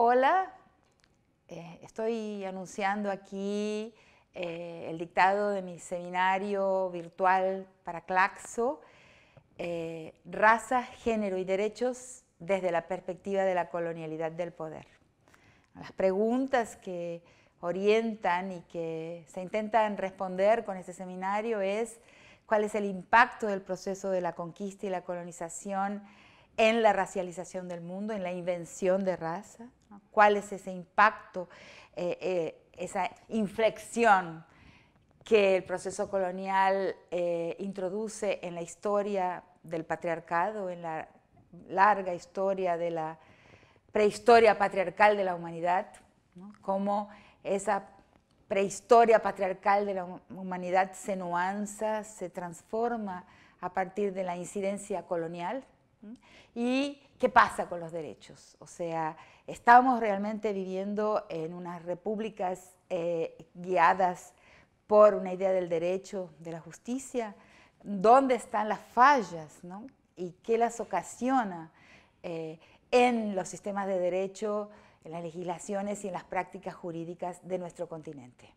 Hola, eh, estoy anunciando aquí eh, el dictado de mi seminario virtual para Claxo, eh, Raza, Género y Derechos desde la perspectiva de la colonialidad del poder. Las preguntas que orientan y que se intentan responder con este seminario es cuál es el impacto del proceso de la conquista y la colonización en la racialización del mundo, en la invención de raza, cuál es ese impacto, eh, eh, esa inflexión que el proceso colonial eh, introduce en la historia del patriarcado, en la larga historia de la prehistoria patriarcal de la humanidad, cómo esa prehistoria patriarcal de la humanidad se nuanza, se transforma a partir de la incidencia colonial ¿Y qué pasa con los derechos? O sea, estamos realmente viviendo en unas repúblicas eh, guiadas por una idea del derecho, de la justicia. ¿Dónde están las fallas y qué las ocasiona eh, en los sistemas de derecho, en las legislaciones y en las prácticas jurídicas de nuestro continente?